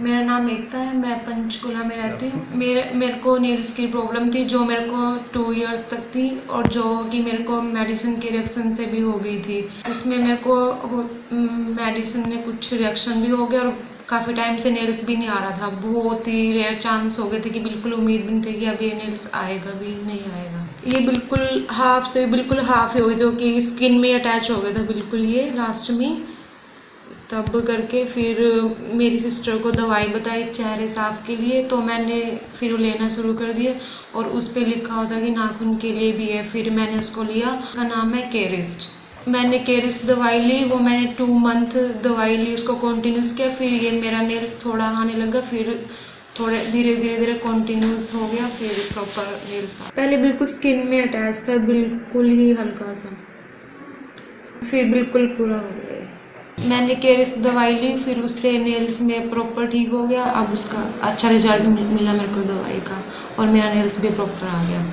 मेरा नाम एकता है मैं पंचकुला में रहती हूँ। मेरे मेरे को नेल्स की प्रॉब्लम थी जो मेरे को टू इयर्स तक थी और जो कि मेरे को मेडिसिन के रिएक्शन से भी हो गई थी। उसमें मेरे को मेडिसिन ने कुछ रिएक्शन भी हो गया और काफ़ी टाइम से नेल्स भी नहीं आ रहा था। बहुत ही रेयर चांस हो गए थे कि बिल्कुल उम्मीद भी नहीं थी कि अब ये नेल्स आएगा भी नहीं आएगा। ये बिल्कुल हाफ़ से बिल्कुल हाफ़ ही हो गई जो कि स्किन में अटैच हो गया था बिल्कुल ये लास्ट में। तब करके फिर मेरी सिस्टर को दवाई बताई चेहरे साफ़ के लिए तो मैंने फिर लेना शुरू कर दिया और उस पर लिखा होता कि नाखून के लिए भी है। फिर मैंने उसको लिया। उसका नाम है केरिस्ट मैंने केरिस्ट दवाई ली, वो मैंने टू मंथ दवाई ली, उसको कंटिन्यूस किया। फिर ये मेरा नेल्स थोड़ा आने लगा, फिर थोड़े धीरे धीरे धीरे कंटिन्यूस हो गया, फिर प्रॉपर नेल्स पहले बिल्कुल स्किन में अटैच था, बिल्कुल ही हल्का सा। फिर बिल्कुल पूरा हो गया। मैंने केरिस दवाई ली, फिर उससे नेल्स में प्रॉपर ठीक हो गया। अब उसका अच्छा रिज़ल्ट मिला मेरे को दवाई का और मेरा नेल्स भी प्रॉपर आ गया।